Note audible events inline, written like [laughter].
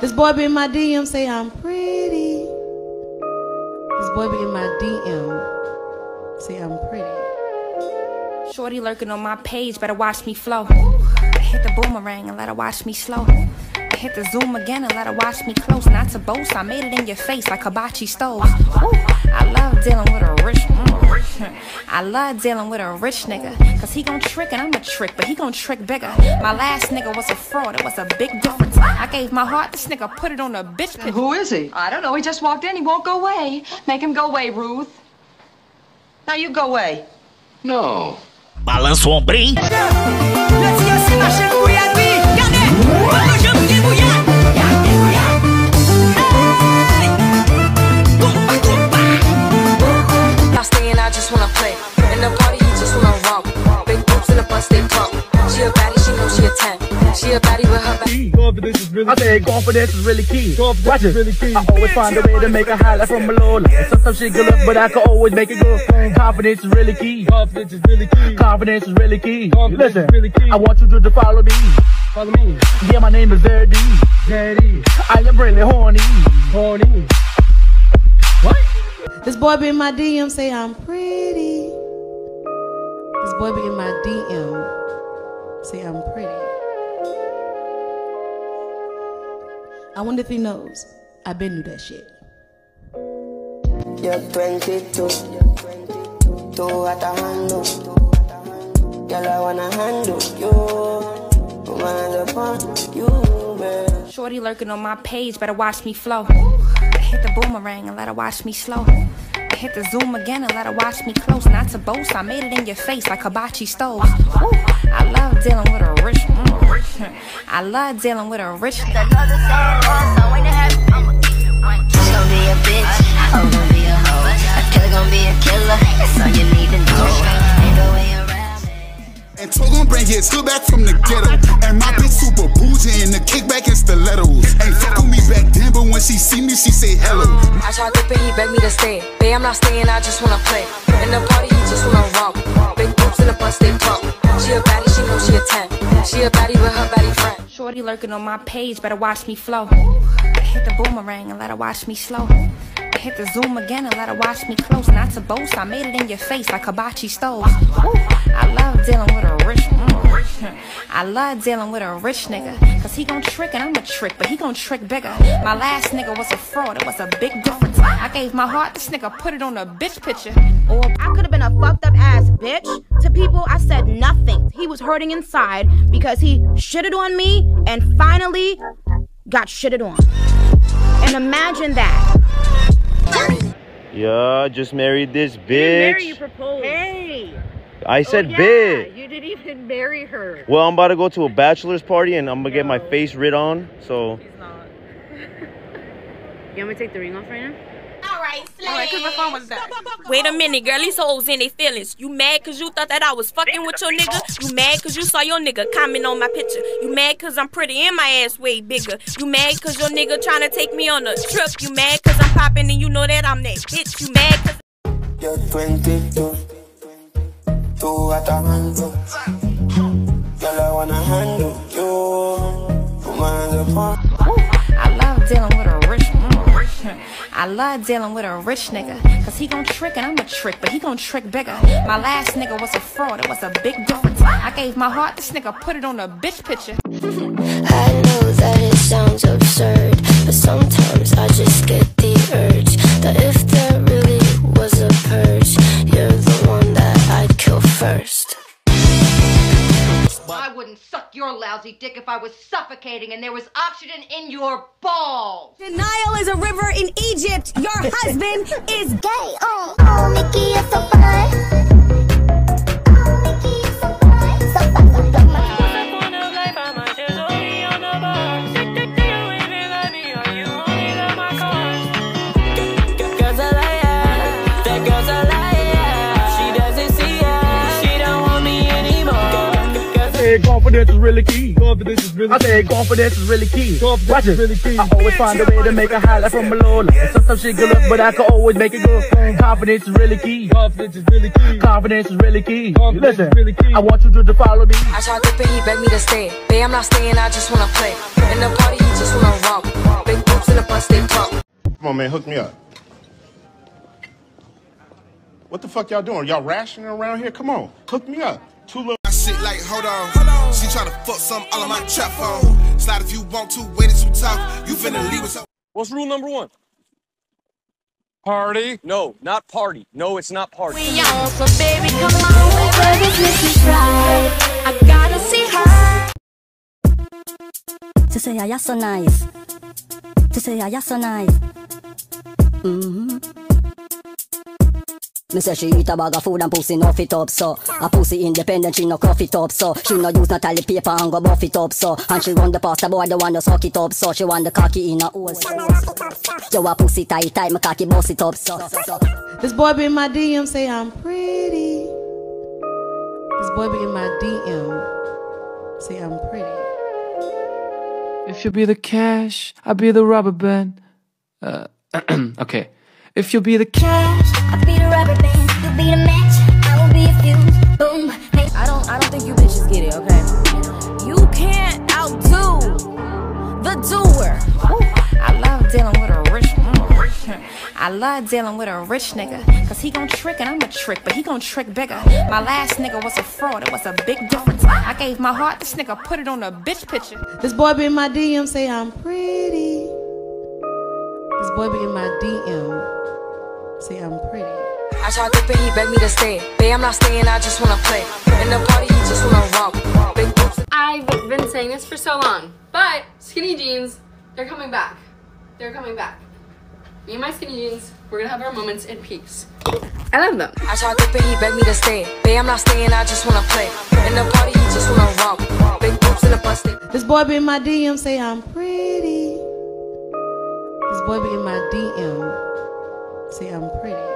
This boy be in my DM say I'm pretty. This boy be in my DM say I'm pretty. Shorty lurking on my page, better watch me flow. I hit the boomerang and let her watch me slow. I hit the zoom again and let her watch me close. Not to boast, I made it in your face like hibachi stoves. Ooh, I love dealing with a rich. Mm, [laughs] I love dealing with a rich nigga. Cause he gon' trick and I'm a trick, but he gon' trick bigger. My last nigga was a fraud, it was a big difference. I gave my heart, this nigga put it on a bitch. And who is he? I don't know, he just walked in, he won't go away. Make him go away, Ruth. Now you go away. No. Balanço o ombrinho. Party, he just wanna. Big boobs in the bus, they pump. She a baddie, she knows she a 10. She a baddie with her back. Confidence is really I say confidence is really key. Confidence Watch it. Really key. I always find a way to make a highlight from a low light. Sometimes she good look, but I can always make it good. Confidence is really key. Confidence is really key. Confidence is really key. Confidence Listen, is really key. I want you to, to follow me. Follow me. Yeah, my name is Zeddy. Zeddy. I am really horny. Horny. What? This boy be in my DM say I'm pretty. This boy be in my DM say I'm pretty. I wonder if he knows. I been knew that shit. You're 22, two at a handle. Girl, I wanna handle you. Woman upon you, man. Shorty lurking on my page, better watch me flow. I hit the boomerang and let her watch me slow. I hit the zoom again and let her watch me close. Not to boast, I made it in your face like hibachi stoves. Ooh, I love dealing with a rich. Mm, I love dealing with a rich. She gon' be a bitch, hoe gon' be a hoe. A killer gon' be a killer, that's all you need to know. Ain't no way around it. And Toe gon' bring his hood back from the ghetto. And my bitch super bougie and the she see me, she say hello. I tried to pay, he begged me to stay. Babe, I'm not staying, I just wanna play. In the party, he just wanna romp. Big boobs in the bus, they pump. She a baddie, she knows she a 10. She a baddie with her baddie friend. Shorty lurking on my page, better watch me flow. I hit the boomerang and let her watch me slow. I hit the zoom again and let her watch me close. Not to boast, I made it in your face like hibachi stoves. Ooh, I love dealing with a rich. I love dealing with a rich nigga. Cause he gon' trick and I'm a trick, but he gon' trick bigger. My last nigga was a fraud, it was a big difference. I gave my heart, this nigga put it on a bitch picture. Or I could have been a fucked up ass bitch. To people, I said nothing. He was hurting inside because he shitted on me and finally got shitted on. And imagine that. Yeah, I just married this You didn't marry, bitch. you proposed. Hey. I oh, said oh, yeah. bitch. You didn't even marry her. Well, I'm about to go to a bachelor's party and I'm gonna get my face writ on. So He's not. You want me to take the ring off right now? Alright, Alright, cause my phone was down. Wait a minute, girl. These hoes in their feelings. You mad cause you thought that I was fucking with your nigga? You mad cause you saw your nigga comment on my picture? You mad cause I'm pretty and my ass way bigger? You mad cause your nigga trying to take me on a trip? You mad cause I'm popping and you know that I'm that bitch? You mad cause You're 22, two at a handle. Girl, I wanna handle you. Woman upon I love dealing with a rich. I love dealing with a rich nigga. Cause he gon' trick and I'm a trick, but he gon' trick bigger. My last nigga was a fraud, it was a big difference. I gave my heart, this nigga put it on a bitch picture. I know that it sounds absurd, lousy dick if I was suffocating and there was oxygen in your balls. The Nile is a river in Egypt. Your [laughs] husband is gay. Oh, oh, Mickey, you're so fine. I say confidence is really key. Confidence is really I say confidence is really key. Confidence Watch it. Really key. I always find a way to make a highlight from a low light. Sometimes she good look, but I can always make it good. Confidence is really key. Confidence is really key. Confidence is really key. Listen, really key. I want you to, to follow me. I tried to pay, he begged me to stay. Babe, I'm not staying, I just wanna play. In the party, he just wanna romp. Come on, man, hook me up. What the fuck y'all doing? Y'all rationing around here? Come on, hook me up. Two little. Shit like, hold on. Hold on. She tryna fuck some all on my trap phone. Slide if you want to, wait it too tough. You finna leave with some. What's rule number one? Party? No, not party. No, it's not party. We on, so baby, come on. Baby, this is right. I gotta see her. To say you're so nice. To say you're so nice. Mm-hmm. Me say she eat a bag of food and pussy no fit up so A pussy independent, she no cuff it up so She no use no toilet paper and go buff it up so And she run the pasta boy, the one to suck it up so She want the cocky in her hole so Yo a pussy tight tight, my cocky bust it up so, so, so. This boy be in my DM say I'm pretty. This boy be in my DM say I'm pretty. If you be the cash, I'll be the rubber band. Uh, [clears throat] okay. If you be the cash, I'll be the rubber band. You be the match. I will be a fuse. Boom. Hey. I don't I don't think you bitches get it, okay? You can't outdo the doer. Ooh, I love dealing with a rich I love dealing with a rich nigga. Cause he gon' trick and I'm a trick, but he gon' trick bigger. My last nigga was a fraud, it was a big difference. I gave my heart, this nigga put it on a bitch picture. This boy be in my DM say I'm pretty. This boy be in my DM say I'm pretty. I tried to pay, he begged me to stay. Babe, I'm not staying, I just wanna play. In the party, he just wanna romp. Big I've been saying this for so long, but skinny jeans, they're coming back. They're coming back. Me and my skinny jeans, we're gonna have our moments in peace. I love them. I tried to pay, he begged me to stay. Babe, I'm not staying, I just wanna play. In the party, he just wanna romp. Big boobs in the bus, This boy be in my DM say I'm pretty. This boy be in my DM say I'm pretty.